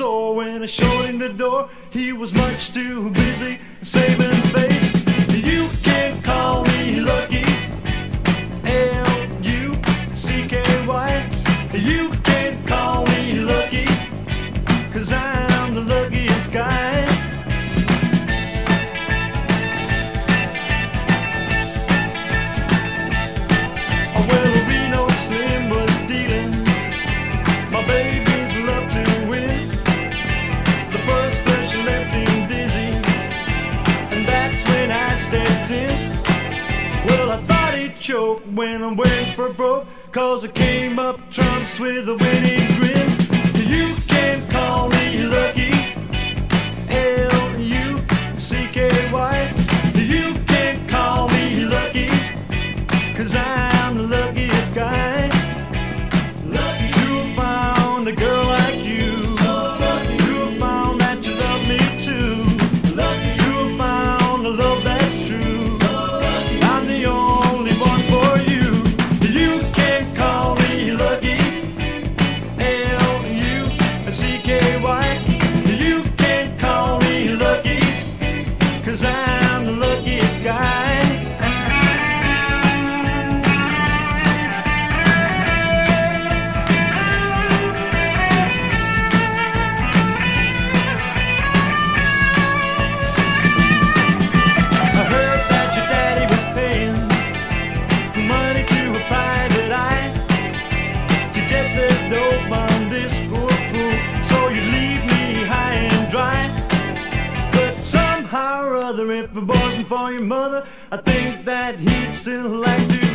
sore when I showed him the door. He was much too busy saving face. choke when I went for broke Cause I came up trumps with a winning grin. You can't or other. If a for your mother, I think that he'd still like to.